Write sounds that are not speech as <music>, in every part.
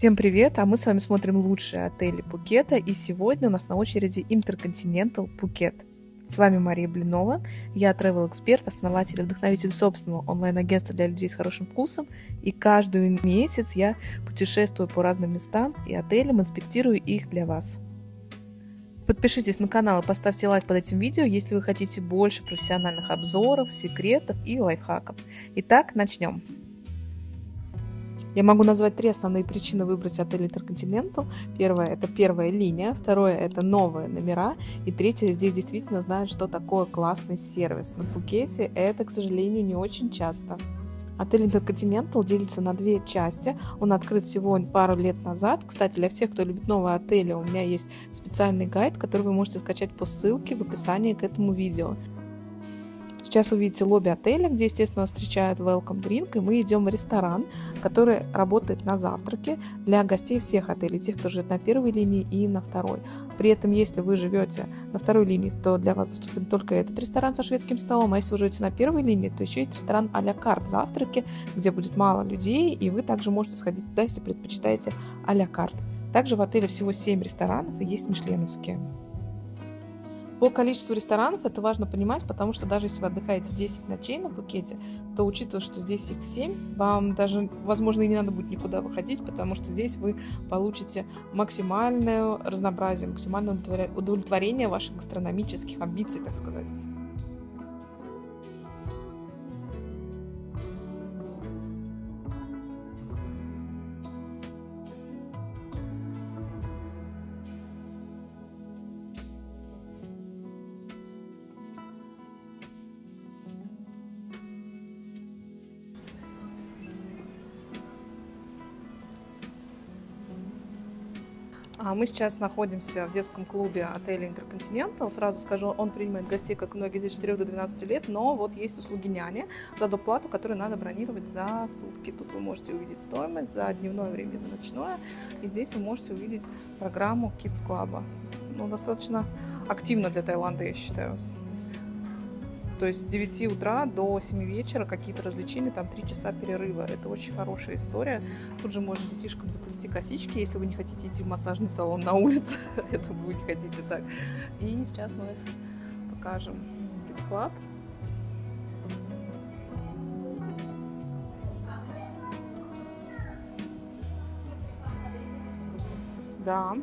Всем привет, а мы с вами смотрим лучшие отели Пукета, и сегодня у нас на очереди Intercontinental Пукет. С вами Мария Блинова, я travel эксперт основатель и вдохновитель собственного онлайн-агентства для людей с хорошим вкусом, и каждый месяц я путешествую по разным местам и отелям, инспектирую их для вас. Подпишитесь на канал и поставьте лайк под этим видео, если вы хотите больше профессиональных обзоров, секретов и лайфхаков. Итак, начнем. Я могу назвать три основные причины выбрать отель Intercontinental. Первое – это первая линия, второе – это новые номера, и третье – здесь действительно знают, что такое классный сервис. На Пукете это, к сожалению, не очень часто. Отель Intercontinental делится на две части. Он открыт всего пару лет назад. Кстати, для всех, кто любит новые отели, у меня есть специальный гайд, который вы можете скачать по ссылке в описании к этому видео. Сейчас вы видите лобби отеля, где, естественно, встречают welcome drink, и мы идем в ресторан, который работает на завтраке для гостей всех отелей, тех, кто живет на первой линии и на второй. При этом, если вы живете на второй линии, то для вас доступен только этот ресторан со шведским столом, а если вы живете на первой линии, то еще есть ресторан а-ля карт завтраки, где будет мало людей, и вы также можете сходить туда, если предпочитаете а-ля карт. Также в отеле всего 7 ресторанов и есть мишленовские. По количеству ресторанов это важно понимать, потому что даже если вы отдыхаете 10 ночей на Пукете, то учитывая, что здесь их 7, вам даже, возможно, и не надо будет никуда выходить, потому что здесь вы получите максимальное разнообразие, максимальное удовлетворение ваших гастрономических амбиций, так сказать. Мы сейчас находимся в детском клубе отеля Интерконтинентал. Сразу скажу, он принимает гостей, как многие здесь, 4 до 12 лет, но вот есть услуги няни за доплату, которую надо бронировать за сутки. Тут вы можете увидеть стоимость за дневное время, за ночное. И здесь вы можете увидеть программу Kids Club. Ну, достаточно активно для Таиланда, я считаю. То есть с 9 утра до 7 вечера какие-то развлечения, там 3 часа перерыва. Это очень хорошая история. Тут же можно детишкам заплести косички, если вы не хотите идти в массажный салон на улице. <laughs> Это вы не хотите так. И сейчас мы покажем Kids Club. Да.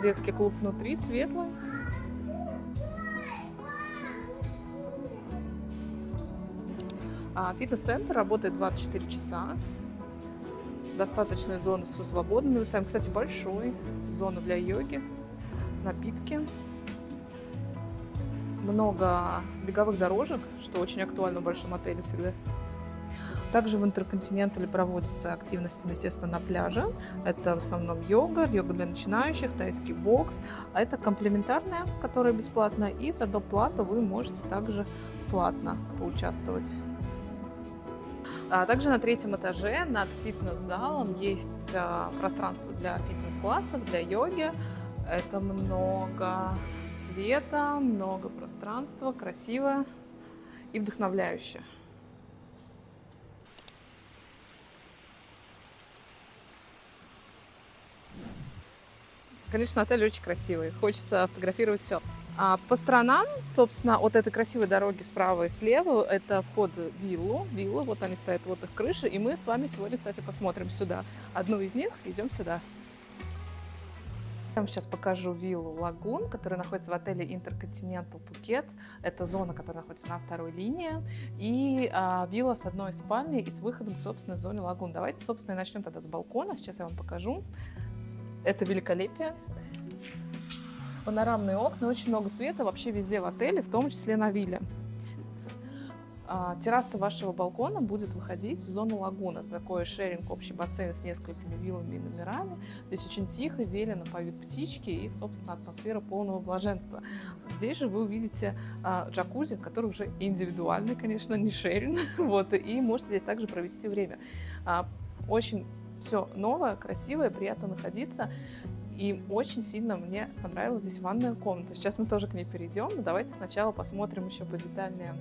Детский клуб внутри светлый. Фитнес-центр работает 24 часа. Достаточная зона со свободными весами. Кстати, большой. Зона для йоги. Напитки. Много беговых дорожек, что очень актуально в большом отеле всегда. Также в Интерконтинентале проводятся активности, естественно, на пляже. Это в основном йога, йога для начинающих, тайский бокс. А это комплементарная, которая бесплатная. И за доплату вы можете также платно поучаствовать а также на третьем этаже над фитнес-залом есть а, пространство для фитнес-классов, для йоги. Это много света, много пространства, красиво и вдохновляюще. Конечно, отель очень красивый. Хочется фотографировать все. А по сторонам, собственно, от этой красивой дороги справа и слева, это вход в виллу. Виллы, вот они стоят, вот их крыши. И мы с вами сегодня, кстати, посмотрим сюда. Одну из них, идем сюда. Я вам сейчас покажу виллу Лагун, которая находится в отеле Intercontinental Пукет. Это зона, которая находится на второй линии. И а, вилла с одной спальней и с выходом к собственной зоне Лагун. Давайте, собственно, начнем тогда с балкона. Сейчас я вам покажу. Это великолепие панорамные окна, очень много света вообще везде в отеле, в том числе на вилле. А, терраса вашего балкона будет выходить в зону лагуна. Такой шеринг, общий бассейн с несколькими виллами и номерами. Здесь очень тихо, зелено поют птички и, собственно, атмосфера полного блаженства. Здесь же вы увидите а, джакузи, который уже индивидуальный, конечно, не шеринг. <laughs> вот, и можете здесь также провести время. А, очень все новое, красивое, приятно находиться. И очень сильно мне понравилась здесь ванная комната. Сейчас мы тоже к ней перейдем, но давайте сначала посмотрим еще по детальнее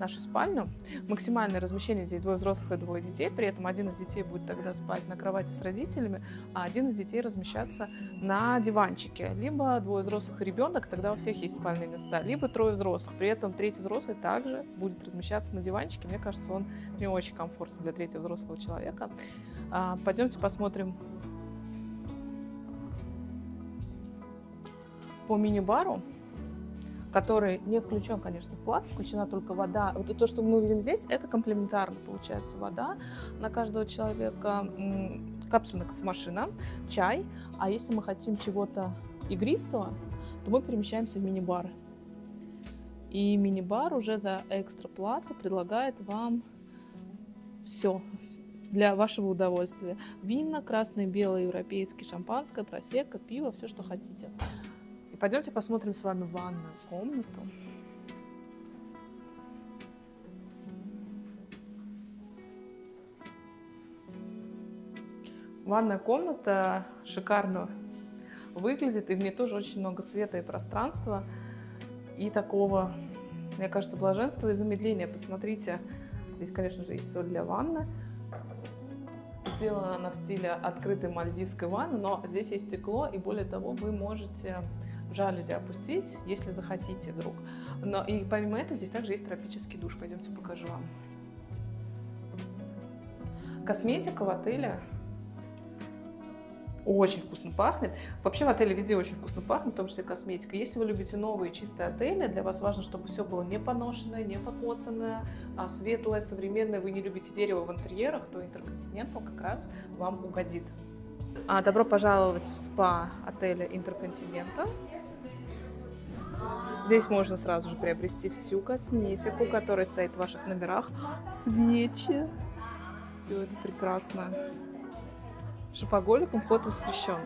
нашу спальню. Максимальное размещение здесь двое взрослых и двое детей. При этом один из детей будет тогда спать на кровати с родителями, а один из детей размещаться на диванчике. Либо двое взрослых и ребенок, тогда у всех есть спальные места. Либо трое взрослых. При этом третий взрослый также будет размещаться на диванчике. Мне кажется, он не очень комфортный для третьего взрослого человека. А, пойдемте посмотрим по мини-бару который не включен, конечно, в плату, включена только вода. Вот то, что мы видим здесь, это комплементарно получается вода на каждого человека, капсульная машина, чай. А если мы хотим чего-то игристого, то мы перемещаемся в мини-бар. И мини-бар уже за экстра плату предлагает вам все для вашего удовольствия. Вина, красное, белое, европейское, шампанское, просека, пиво, все, что хотите. Пойдемте посмотрим с вами ванную комнату. Ванная комната шикарно выглядит, и в ней тоже очень много света и пространства, и такого, мне кажется, блаженства и замедления. Посмотрите, здесь, конечно же, есть соль для ванны. Сделана она в стиле открытой мальдивской ванны, но здесь есть стекло, и более того, вы можете жалюзи опустить, если захотите вдруг. Но и помимо этого здесь также есть тропический душ. Пойдемте покажу вам. Косметика в отеле очень вкусно пахнет. Вообще в отеле везде очень вкусно пахнет, в том числе косметика. Если вы любите новые чистые отели, для вас важно, чтобы все было не поношенное, не покоцанное, а светлое, современное. Вы не любите дерево в интерьерах, то Интерконтинентал как раз вам угодит. А, добро пожаловать в спа отеля Интерконтинентал. Здесь можно сразу же приобрести всю косметику, которая стоит в ваших номерах. Свечи. Все это прекрасно. Шопоголикам вход воспрещен.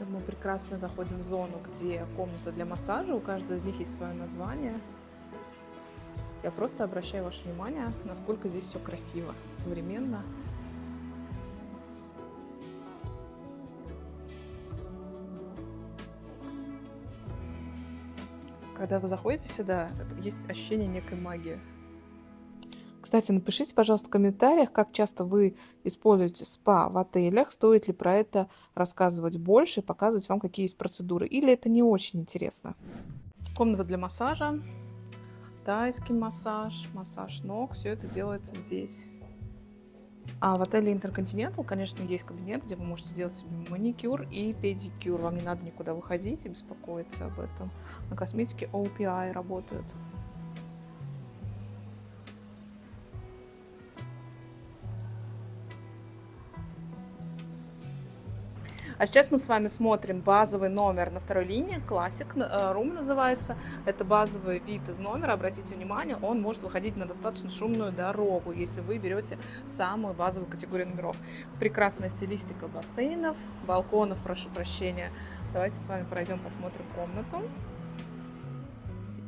Мы прекрасно заходим в зону, где комната для массажа. У каждого из них есть свое название. Я просто обращаю ваше внимание, насколько здесь все красиво, современно. Когда вы заходите сюда, есть ощущение некой магии. Кстати, напишите, пожалуйста, в комментариях, как часто вы используете спа в отелях, стоит ли про это рассказывать больше, показывать вам, какие есть процедуры, или это не очень интересно. Комната для массажа, тайский массаж, массаж ног, все это делается здесь. А в отеле Интерконтинентал, конечно, есть кабинет, где вы можете сделать себе маникюр и педикюр. Вам не надо никуда выходить и беспокоиться об этом. На косметике OPI работают. А сейчас мы с вами смотрим базовый номер на второй линии, классик, рум э, называется. Это базовый вид из номера. Обратите внимание, он может выходить на достаточно шумную дорогу, если вы берете самую базовую категорию номеров. Прекрасная стилистика бассейнов, балконов, прошу прощения. Давайте с вами пройдем, посмотрим комнату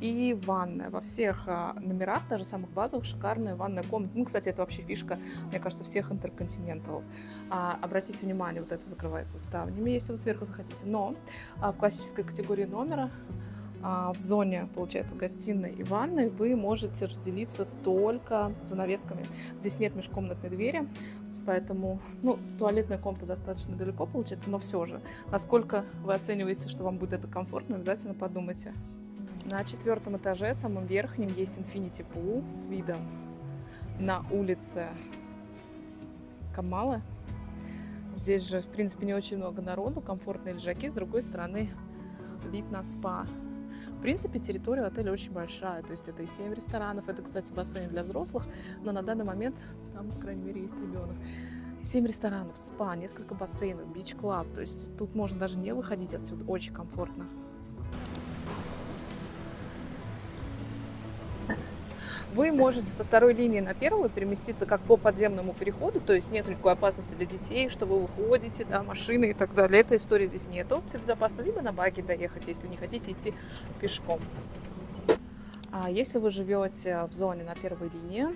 и ванная. Во всех а, номерах, даже самых базовых, шикарная ванная комната. Ну, кстати, это вообще фишка, мне кажется, всех интерконтиненталов. А, обратите внимание, вот это закрывается ставнями, если вы сверху захотите. Но а, в классической категории номера а, в зоне, получается, гостиной и ванной вы можете разделиться только занавесками. Здесь нет межкомнатной двери, поэтому, ну, туалетная комната достаточно далеко получается, но все же, насколько вы оцениваете, что вам будет это комфортно, обязательно подумайте. На четвертом этаже, самом верхнем, есть Infinity Pool с видом на улице Камала. Здесь же, в принципе, не очень много народу, комфортные лежаки. С другой стороны, вид на спа. В принципе, территория отеля очень большая. То есть это и 7 ресторанов. Это, кстати, бассейн для взрослых. Но на данный момент там, по крайней мере, есть ребенок. 7 ресторанов, спа, несколько бассейнов, бич-клаб. То есть тут можно даже не выходить отсюда. Очень комфортно. Вы можете со второй линии на первую переместиться как по подземному переходу, то есть нет никакой опасности для детей, что вы выходите, да, машины и так далее. Этой истории здесь нету, все безопасно. Либо на баге доехать, если не хотите идти пешком. А если вы живете в зоне на первой линии,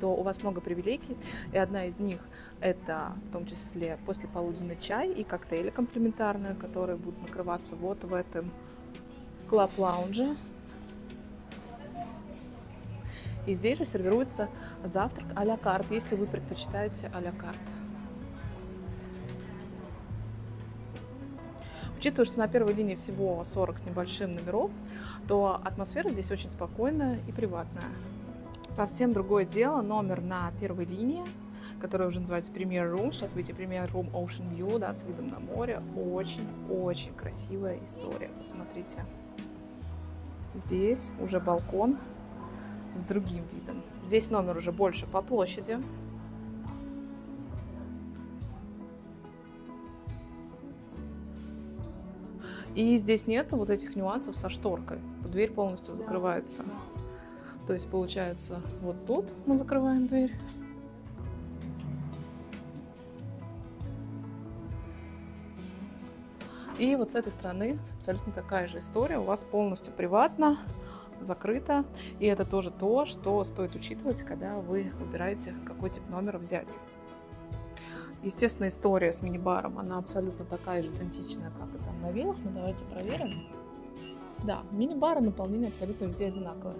то у вас много привилегий, и одна из них это в том числе послеполуденный чай и коктейли комплементарные, которые будут накрываться вот в этом клаб-лаунже. И здесь же сервируется завтрак а-ля карт, если вы предпочитаете а-ля карт. Учитывая, что на первой линии всего 40 с небольшим номеров, то атмосфера здесь очень спокойная и приватная. Совсем другое дело номер на первой линии, который уже называется Premier Room. Сейчас видите Premier Room Ocean View, да, с видом на море. Очень-очень красивая история, посмотрите. Здесь уже балкон с другим видом. Здесь номер уже больше по площади. И здесь нет вот этих нюансов со шторкой. Дверь полностью закрывается. То есть получается вот тут мы закрываем дверь. И вот с этой стороны абсолютно такая же история. У вас полностью приватно, закрыто. И это тоже то, что стоит учитывать, когда вы выбираете, какой тип номера взять. Естественно, история с мини-баром, она абсолютно такая же идентичная, как и там на виллах. Но давайте проверим. Да, мини-бары наполнение абсолютно везде одинаковое.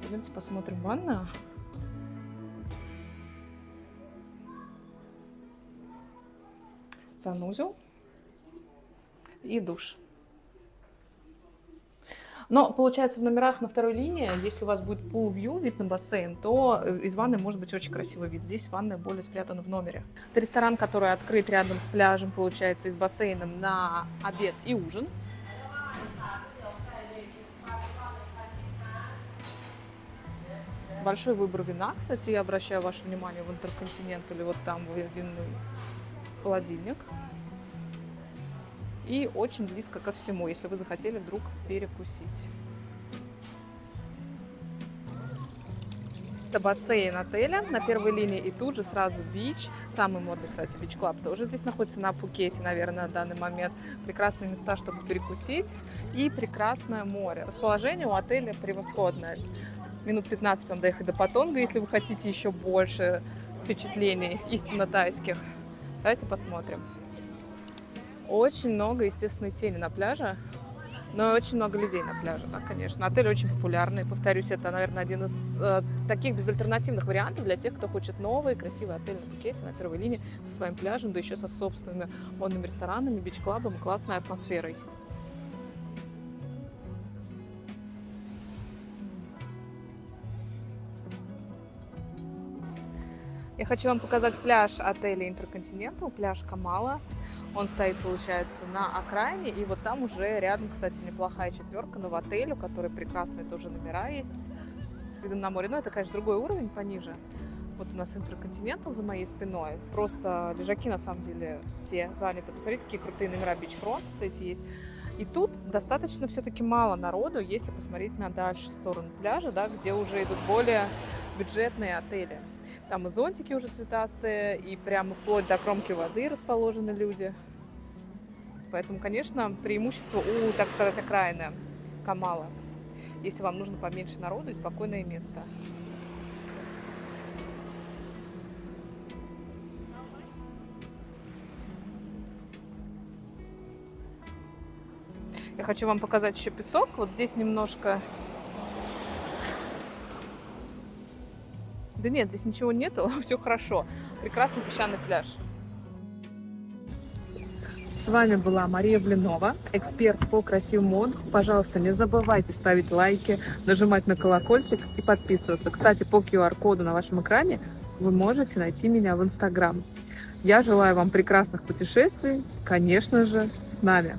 Пойдемте посмотрим ванную. Санузел и душ. Но, получается, в номерах на второй линии, если у вас будет pool view, вид на бассейн, то э, из ванны может быть очень красивый вид. Здесь ванная более спрятана в номере. Это ресторан, который открыт рядом с пляжем, получается, и с бассейном на обед и ужин. Большой выбор вина, кстати, я обращаю ваше внимание в Интерконтинент или вот там винный холодильник и очень близко ко всему, если вы захотели вдруг перекусить. Это бассейн отеля на первой линии и тут же сразу бич. Самый модный, кстати, бич-клаб тоже здесь находится на Пукете, наверное, на данный момент. Прекрасные места, чтобы перекусить и прекрасное море. Расположение у отеля превосходное. Минут 15 вам доехать до Патонга, если вы хотите еще больше впечатлений истинно тайских. Давайте посмотрим. Очень много, естественно, тени на пляже, но очень много людей на пляже, да, конечно. Отель очень популярный, повторюсь, это, наверное, один из э, таких безальтернативных вариантов для тех, кто хочет новый, красивый отель на Пхукете, на первой линии, со своим пляжем, да еще со собственными модными ресторанами, бич-клабом и классной атмосферой. Я хочу вам показать пляж отеля Intercontinental, пляж Камала. Он стоит, получается, на окраине, и вот там уже рядом, кстати, неплохая четверка, но в отеле, у которой прекрасные тоже номера есть, с видом на море. Но это, конечно, другой уровень, пониже. Вот у нас Intercontinental за моей спиной. Просто лежаки, на самом деле, все заняты. Посмотрите, какие крутые номера Beachfront эти есть. И тут достаточно все-таки мало народу, если посмотреть на дальшую сторону пляжа, да, где уже идут более бюджетные отели. Там и зонтики уже цветастые, и прямо вплоть до кромки воды расположены люди. Поэтому, конечно, преимущество у, так сказать, окраины Камала, если вам нужно поменьше народу и спокойное место. Я хочу вам показать еще песок. Вот здесь немножко Да нет, здесь ничего нету, <laughs> все хорошо. Прекрасный песчаный пляж. С вами была Мария Блинова, эксперт по красивому отдыху. Пожалуйста, не забывайте ставить лайки, нажимать на колокольчик и подписываться. Кстати, по QR-коду на вашем экране вы можете найти меня в Инстаграм. Я желаю вам прекрасных путешествий, конечно же, с нами.